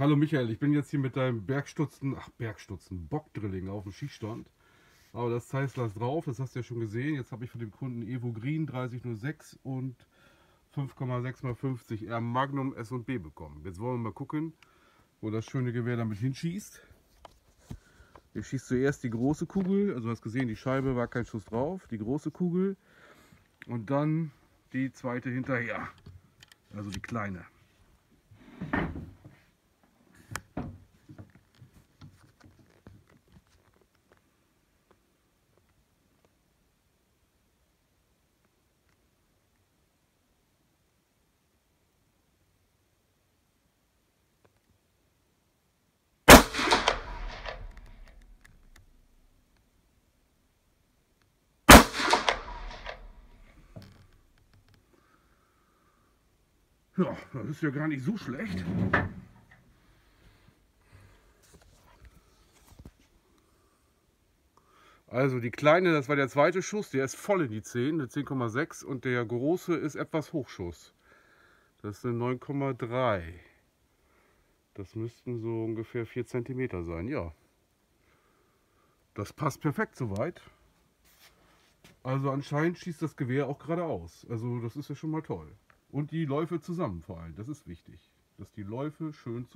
Hallo Michael, ich bin jetzt hier mit deinem Bergstutzen, ach Bergstutzen, Bockdrilling auf dem Schießstand. Aber das Zeissler ist drauf, das hast du ja schon gesehen. Jetzt habe ich von dem Kunden Evo Green 3006 und 5,6x50 R Magnum S&B bekommen. Jetzt wollen wir mal gucken, wo das schöne Gewehr damit hinschießt. Ihr schießt zuerst die große Kugel, also du hast gesehen, die Scheibe war kein Schuss drauf, die große Kugel und dann die zweite hinterher, also die kleine. Ja, das ist ja gar nicht so schlecht. Also die kleine, das war der zweite Schuss, der ist voll in die 10, der 10,6 und der große ist etwas Hochschuss. Das ist eine 9,3. Das müssten so ungefähr 4 cm sein, ja. Das passt perfekt soweit. Also anscheinend schießt das Gewehr auch geradeaus. Also das ist ja schon mal toll. Und die Läufe zusammen vor allem, das ist wichtig. Dass die Läufe schön zusammen